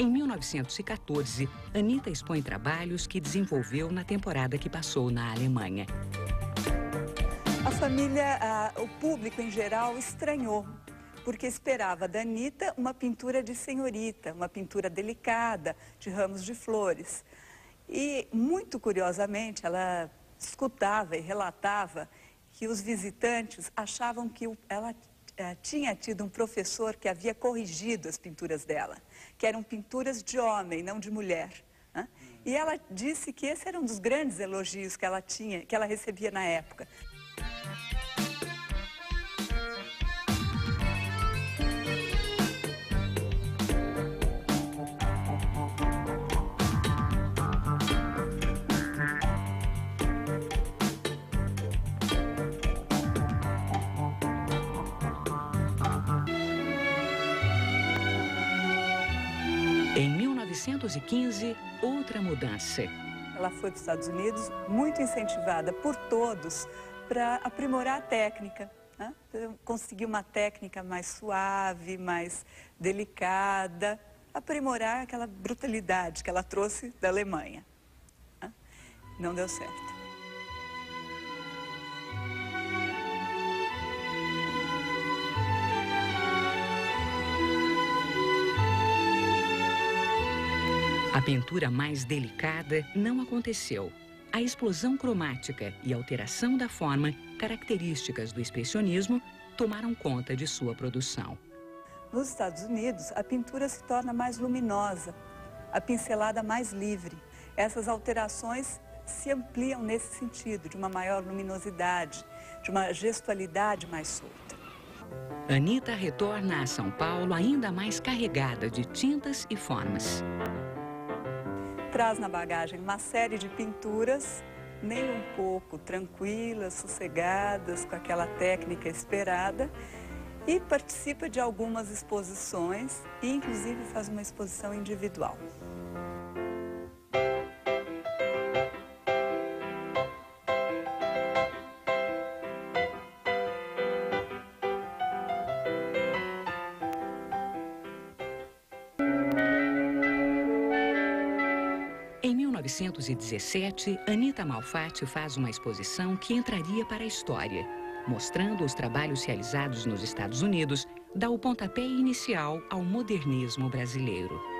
Em 1914, Anitta expõe trabalhos que desenvolveu na temporada que passou na Alemanha. A família, a, o público em geral estranhou, porque esperava da Anitta uma pintura de senhorita, uma pintura delicada, de ramos de flores. E, muito curiosamente, ela escutava e relatava que os visitantes achavam que ela tinha tido um professor que havia corrigido as pinturas dela, que eram pinturas de homem, não de mulher. Né? E ela disse que esse era um dos grandes elogios que ela tinha, que ela recebia na época. Em 1915, outra mudança. Ela foi para os Estados Unidos, muito incentivada por todos para aprimorar a técnica. Né? Conseguir uma técnica mais suave, mais delicada, aprimorar aquela brutalidade que ela trouxe da Alemanha. Né? Não deu certo. A pintura mais delicada não aconteceu. A explosão cromática e alteração da forma, características do expressionismo, tomaram conta de sua produção. Nos Estados Unidos, a pintura se torna mais luminosa, a pincelada mais livre. Essas alterações se ampliam nesse sentido, de uma maior luminosidade, de uma gestualidade mais solta. Anitta retorna a São Paulo ainda mais carregada de tintas e formas traz na bagagem uma série de pinturas, nem um pouco tranquilas, sossegadas, com aquela técnica esperada, e participa de algumas exposições e inclusive faz uma exposição individual. Em 1917, Anita Malfatti faz uma exposição que entraria para a história. Mostrando os trabalhos realizados nos Estados Unidos, dá o pontapé inicial ao modernismo brasileiro.